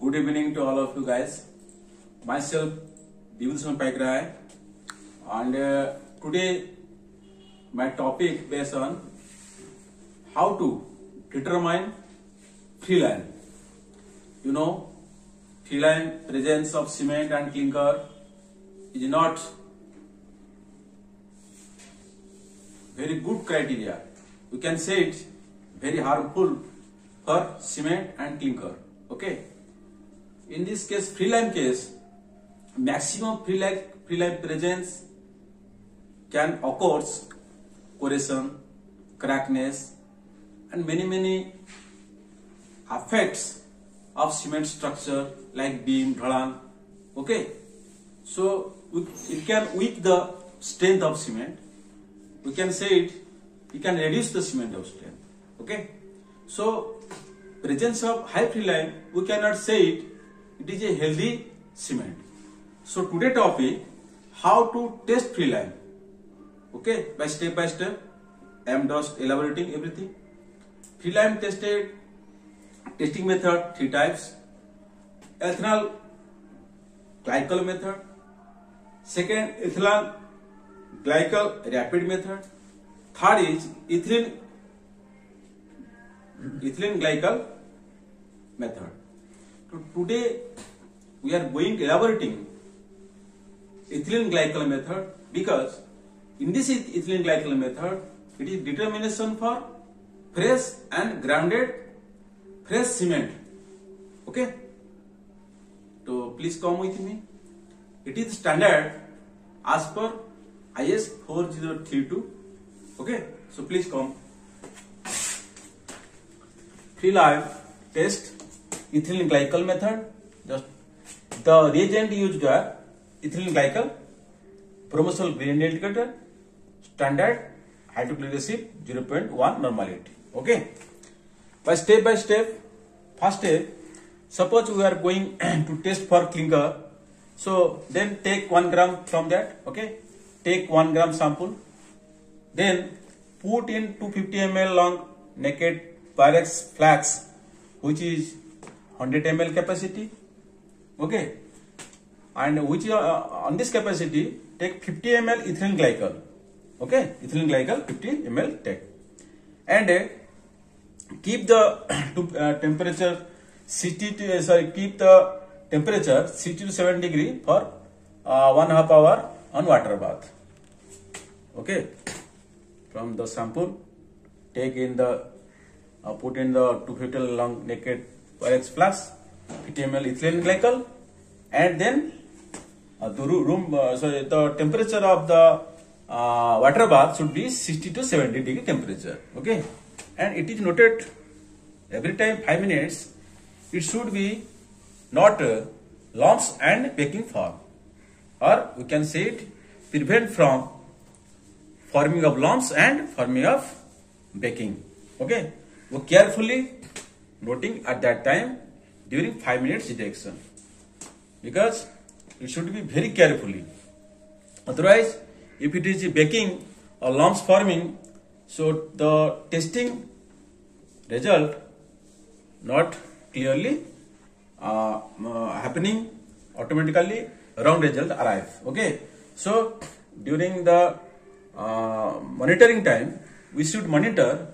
Good evening to all of you guys. Myself, Divulsan Paikaray, and uh, today my topic based on how to determine free lime. You know, free lime presence of cement and clinker is not very good criteria. You can say it very harmful for cement and clinker. Okay. In this case, free lime case, maximum free lime, free presence can occurs corrosion, crackness, and many many effects of cement structure like beam, dhalan. Okay. So it can weak the strength of cement. We can say it, it can reduce the cement of strength. Okay. So presence of high free lime, we cannot say it, it is a healthy cement. So today topic, how to test free lime. Okay, by step by step, I am just elaborating everything. Free lime tested, testing method, three types. Ethanol glycol method. Second, ethanol glycol rapid method. Third is ethylene ethylene glycol method. So today we are going elaborating ethylene glycol method because in this ethylene glycol method it is determination for fresh and grounded fresh cement. Okay. So please come with me. It is standard as per IS 4032. Okay. So please come. free lime test ethylene glycol method just the reagent used are ethylene glycol promotional green indicator standard hydrochloric acid 0.1 normality okay by step by step first step suppose we are going to test for clinker so then take 1 gram from that okay take 1 gram sample then put in 250 ml long naked Pyrex flax which is 100 ml capacity okay and which uh, on this capacity take 50 ml ethylene glycol okay ethylene glycol 50 ml take and uh, keep the to, uh, temperature 60 to uh, sorry keep the temperature 60 to 7 degree for uh, one half hour on water bath okay from the sample take in the uh, put in the 250 long naked Pyrex flask 50 ml ethylene glycol and then uh, the room uh, sorry the temperature of the uh, water bath should be 60 to 70 degree temperature okay? And it is noted every time 5 minutes it should be not uh, lumps and baking form. Or we can say it prevent from forming of lumps and forming of baking okay? We carefully noting at that time during 5 minutes detection because it should be very carefully. Otherwise if it is baking or lumps forming so the testing result not clearly uh, uh, happening automatically wrong result arrive. Okay? So during the uh, monitoring time we should monitor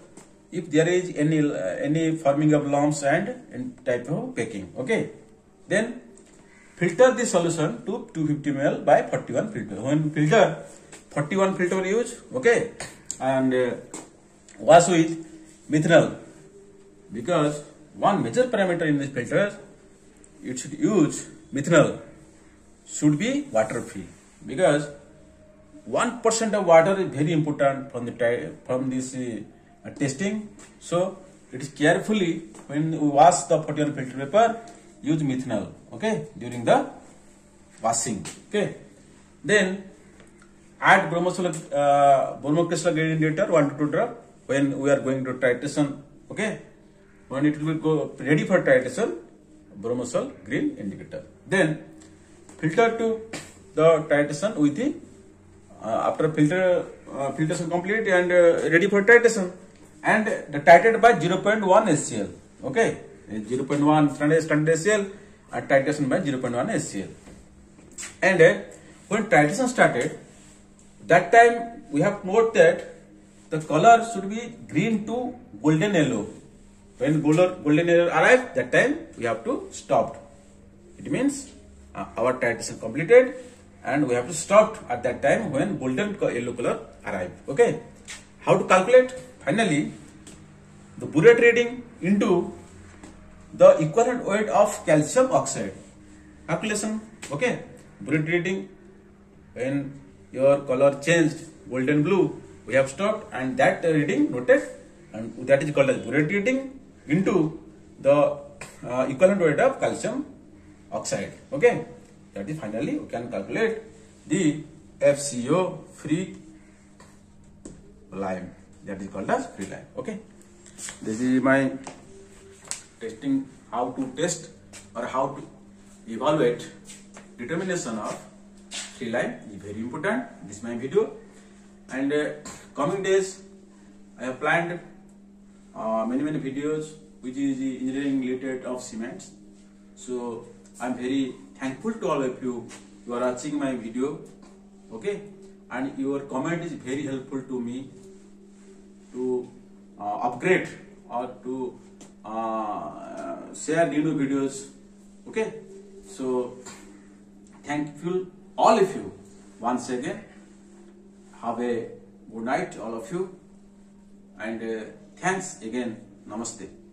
if there is any uh, any forming of lumps and type of packing okay? Then filter the solution to 250 ml by 41 filter. When filter 41 filter use okay? And uh, wash with methanol. Because one major parameter in this filter it should use methanol. Should be water free because 1% of water is very important from the from this uh, testing. So it is carefully when we wash the 41 filter paper use methanol okay during the washing okay. Then add bromosol uh, bromocresol gradient 1 to 2 drop when we are going to titration okay. When it will go ready for titration bromosol green indicator. Then filter to the titration with the uh, after filter uh, filtration complete and uh, ready for titration and the titrated by 0.1 HCl okay 0.1 standard standard HCl and titration by 0.1 HCl. And uh, when titration started, that time we have note that the color should be green to golden yellow. When golden, golden yellow arrive, that time we have to stop. It means uh, our titration completed and we have to stop at that time when golden yellow color arrive. Okay. How to calculate? Finally, the burette reading into the equivalent weight of calcium oxide. Calculation. Okay. Burette reading when your color changed golden blue we have stopped and that reading noted and that is called as burette reading into the uh, equivalent weight of calcium oxide okay that is finally we can calculate the FCO free lime that is called as free lime okay? This is my testing how to test or how to evaluate determination of free lime is very important. This is my video. And uh, coming days i have planned uh, many many videos which is the engineering related of cements. So i'm very thankful to all of you. You are watching my video. Okay? And your comment is very helpful to me to uh, upgrade or to uh, share new videos. Okay? So thank you all of you. Once again have a good night all of you. And uh, thanks again. Namaste